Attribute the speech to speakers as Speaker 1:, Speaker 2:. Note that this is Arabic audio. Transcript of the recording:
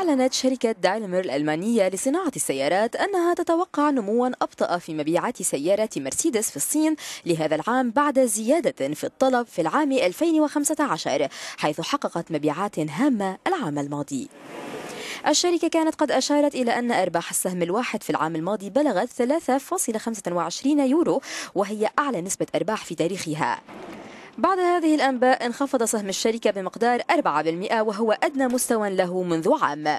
Speaker 1: أعلنت شركة دايلمر الألمانية لصناعة السيارات أنها تتوقع نموا أبطأ في مبيعات سيارات مرسيدس في الصين لهذا العام بعد زيادة في الطلب في العام 2015 حيث حققت مبيعات هامة العام الماضي. الشركة كانت قد أشارت إلى أن أرباح السهم الواحد في العام الماضي بلغت 3.25 يورو وهي أعلى نسبة أرباح في تاريخها. بعد هذه الأنباء انخفض سهم الشركة بمقدار 4% وهو أدنى مستوى له منذ عام.